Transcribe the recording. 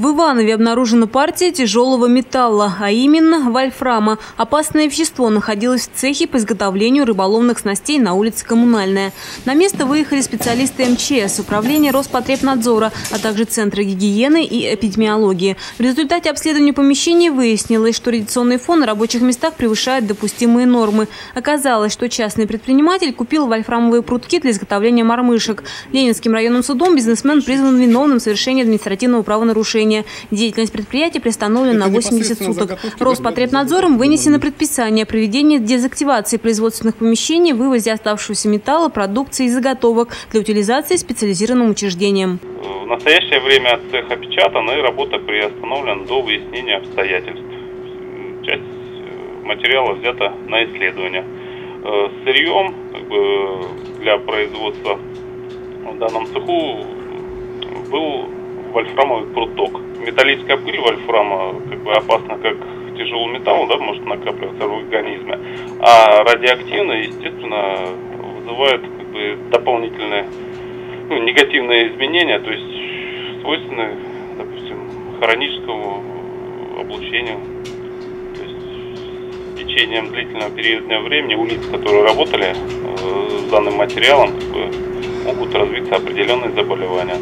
В Иванове обнаружена партия тяжелого металла, а именно вольфрама. Опасное вещество находилось в цехе по изготовлению рыболовных снастей на улице Коммунальная. На место выехали специалисты МЧС, Управления Роспотребнадзора, а также Центра гигиены и эпидемиологии. В результате обследования помещений выяснилось, что радиационный фон на рабочих местах превышает допустимые нормы. Оказалось, что частный предприниматель купил вольфрамовые прутки для изготовления мормышек. Ленинским районным судом бизнесмен признан виновным в совершении административного правонарушения нарушения. Деятельность предприятия приостановлена на 80 суток. Роспотребнадзором вынесено предписание о проведении дезактивации производственных помещений, вывозе оставшегося металла, продукции и заготовок для утилизации специализированным учреждением. В настоящее время цех опечатан и работа приостановлена до выяснения обстоятельств. Часть э, материала взята на исследование. Э, сырьем для производства в данном цеху был вольфрамовый пруток. Металлическая пыль вольфрама как бы опасна как тяжелый металл, да, может накапливаться в организме. А радиоактивное, естественно, вызывает как бы, дополнительные ну, негативные изменения, то есть свойственны, допустим, хроническому облучению. То есть с течением длительного периода времени у лиц, которые работали э, с данным материалом, как бы, могут развиться определенные заболевания.